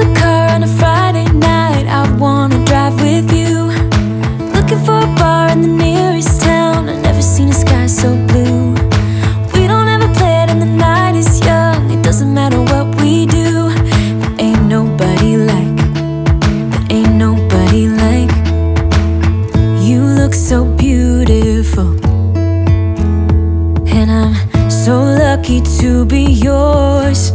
the car on a Friday night. I wanna drive with you. Looking for a bar in the nearest town. I've never seen a sky so blue. We don't ever play it and the night is young. It doesn't matter what we do. There ain't nobody like There ain't nobody like You. Look so beautiful. And I'm so lucky to be yours.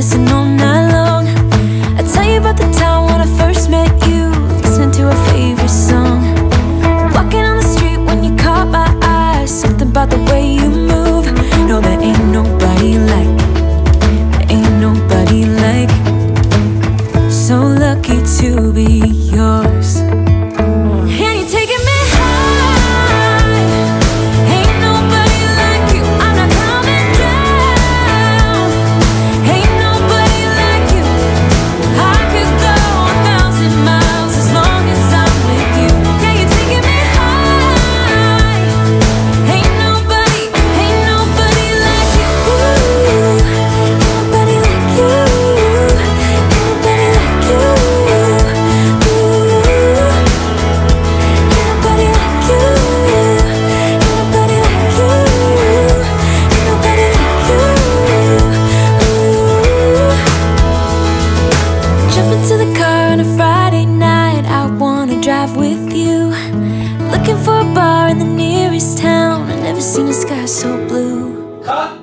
listen on Jump into the car on a Friday night. I wanna drive with you. Looking for a bar in the nearest town. I've never seen a sky so blue. Huh?